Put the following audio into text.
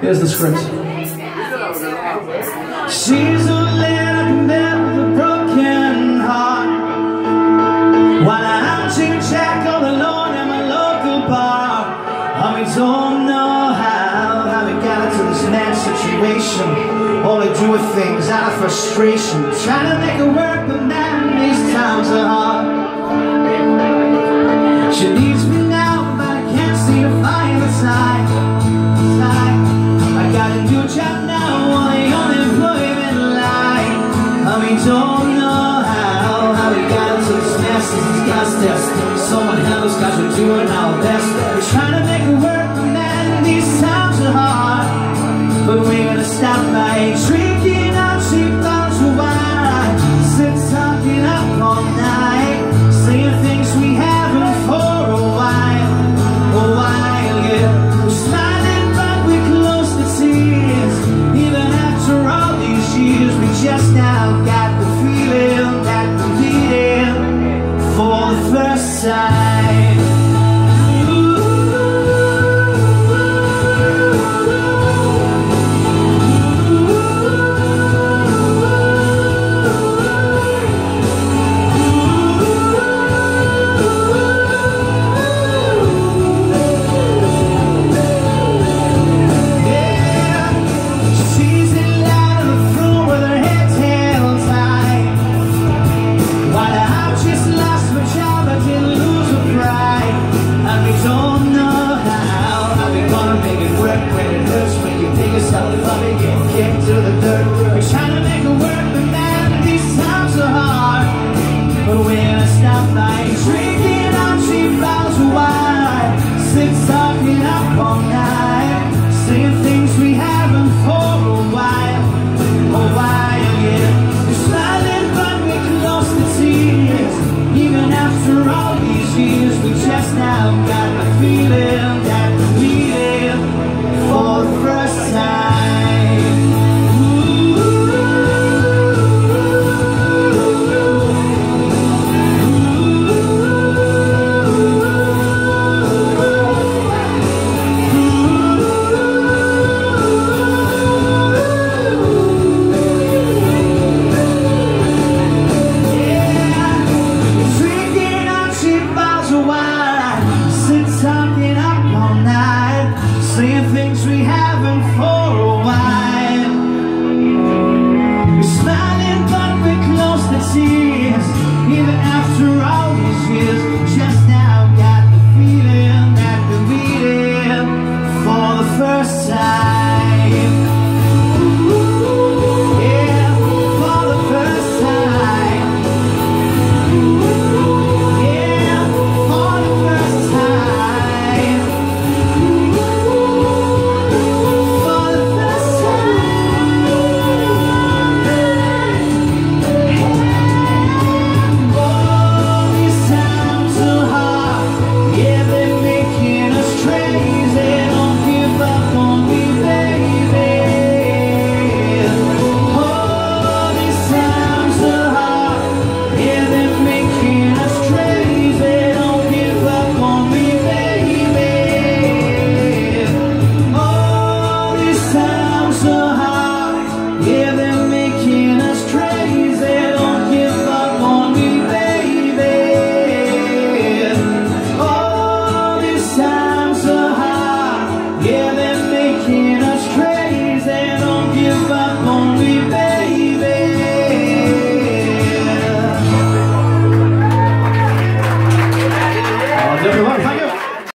Here's the script. She's a little bit of a broken heart. While I'm chit-chat all alone in my local bar I mean, don't know how, how we got into this mad situation. All I do with things out of frustration. Trying to make it work, but man, these times are hard. trapped now on the unemployment line I mean, don't know how, how we gotta this mess. This is God's test. Someone help us, guys, we're doing our best. We're trying to make it work up all night, singing. tears